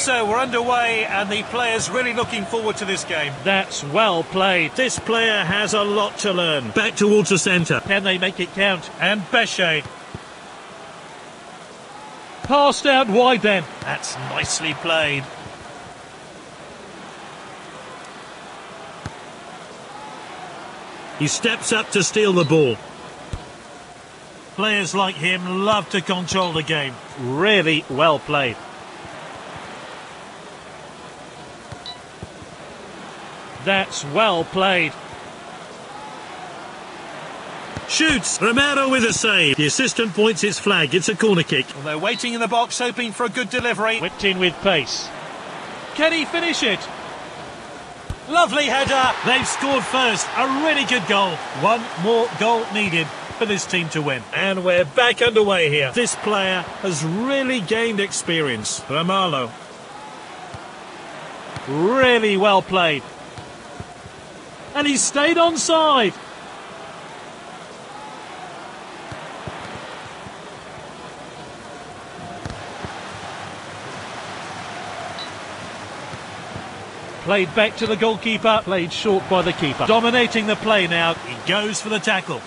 So we're underway and the players really looking forward to this game. That's well played. This player has a lot to learn. Back towards the centre. Can they make it count? And Bechet. Passed out wide then. That's nicely played. He steps up to steal the ball. Players like him love to control the game. Really well played. That's well played. Shoots. Romero with a save. The assistant points his flag. It's a corner kick. Well, they're waiting in the box, hoping for a good delivery. Whipped in with pace. Can he finish it? Lovely header. They've scored first. A really good goal. One more goal needed for this team to win. And we're back underway here. This player has really gained experience. Ramalho. Really well played. And he stayed on side. Played back to the goalkeeper, played short by the keeper. Dominating the play now. He goes for the tackle.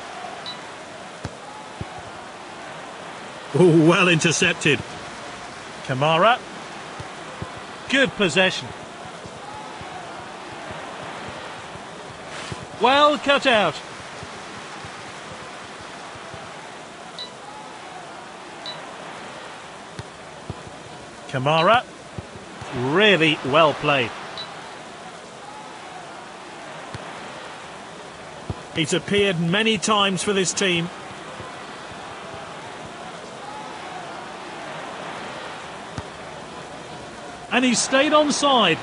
Oh, well intercepted. Kamara. Good possession. Well cut out. Kamara. Really well played. He's appeared many times for this team. And he stayed on side.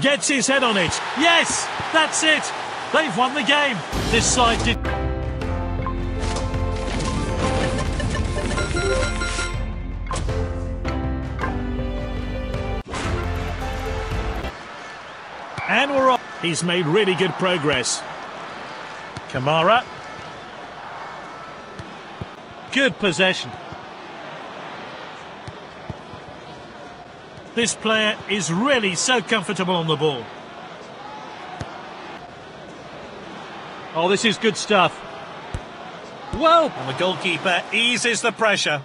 Gets his head on it. Yes, that's it. They've won the game. This side did. And we're off. He's made really good progress. Kamara. Good possession. This player is really so comfortable on the ball. Oh, this is good stuff. Well, And the goalkeeper eases the pressure.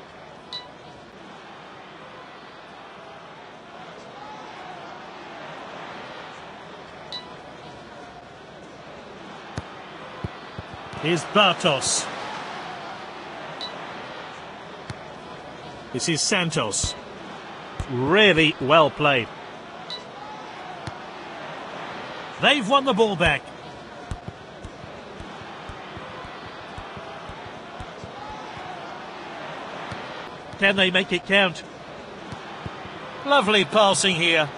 Here's Bartos. This is Santos. Really well played. They've won the ball back. Can they make it count? Lovely passing here.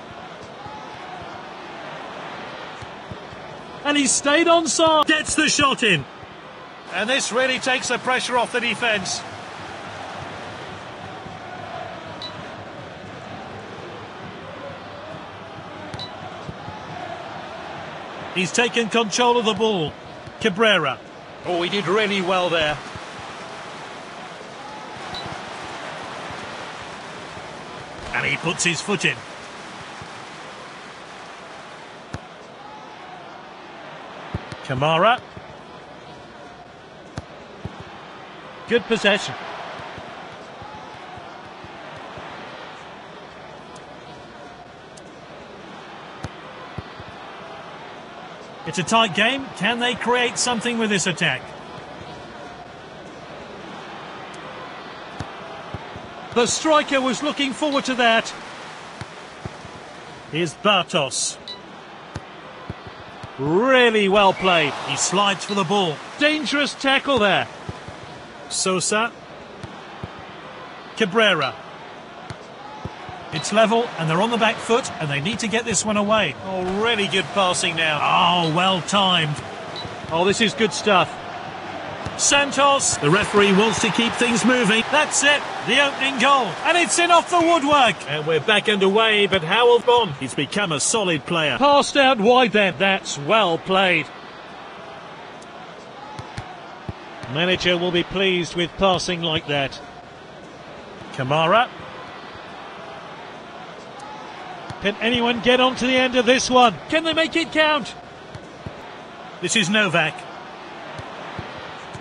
And he stayed on side. Gets the shot in. And this really takes the pressure off the defence. He's taken control of the ball. Cabrera. Oh, he did really well there. And he puts his foot in. Kamara. Good possession. It's a tight game. Can they create something with this attack? The striker was looking forward to that. Here's Bartos. Really well played. He slides for the ball. Dangerous tackle there. Sosa. Cabrera. It's level and they're on the back foot and they need to get this one away. Oh, really good passing now. Oh, well timed. Oh, this is good stuff. Santos. The referee wants to keep things moving. That's it. The opening goal. And it's in off the woodwork. And we're back underway, but Howell gone. He's become a solid player. Passed out wide then. That's well played. Manager will be pleased with passing like that. Kamara. Can anyone get onto the end of this one? Can they make it count? This is Novak.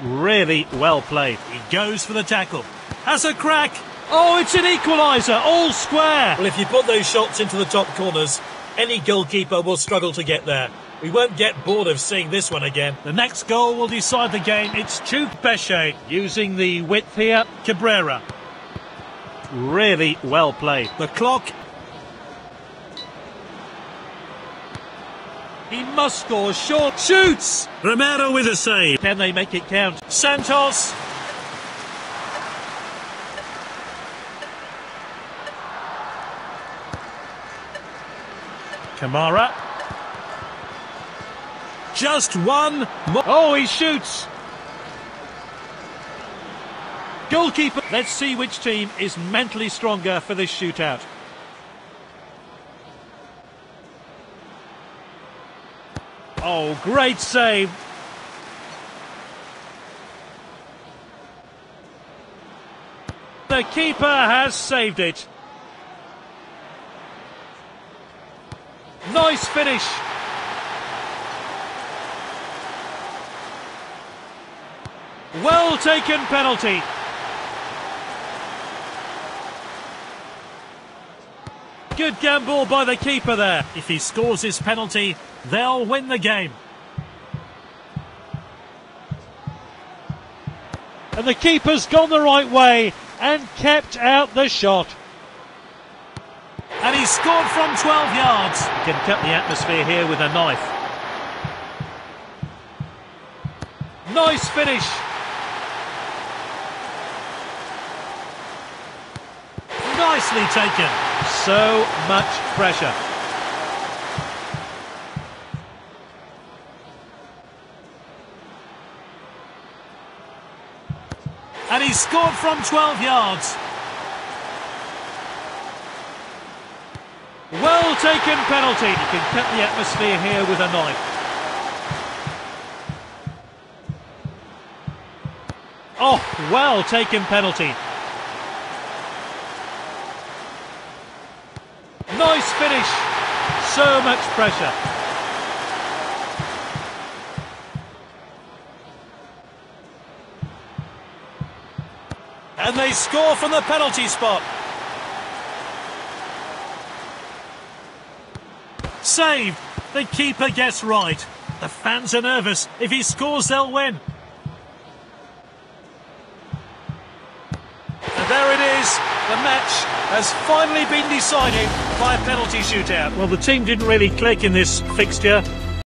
Really well played. He goes for the tackle. Has a crack. Oh, it's an equaliser, all square. Well, if you put those shots into the top corners, any goalkeeper will struggle to get there. We won't get bored of seeing this one again. The next goal will decide the game. It's Chukwueze. Using the width here. Cabrera. Really well played. The clock. He must score. Short shoots. Romero with a save. Can they make it count? Santos. Kamara. Just one more. Oh, he shoots. Goalkeeper. Let's see which team is mentally stronger for this shootout. Oh, great save. The keeper has saved it. Nice finish. Well taken penalty. Good gamble by the keeper there. If he scores his penalty, they'll win the game. And the keeper's gone the right way and kept out the shot. And he scored from 12 yards. He can cut the atmosphere here with a knife. Nice finish. Nicely taken. So much pressure. And he scored from 12 yards. Well taken penalty. You can cut the atmosphere here with a knife. Oh, well taken penalty. Nice finish. So much pressure. And they score from the penalty spot. Saved. The keeper gets right. The fans are nervous. If he scores, they'll win. And there it is. The match has finally been decided by a penalty shootout. Well, the team didn't really click in this fixture.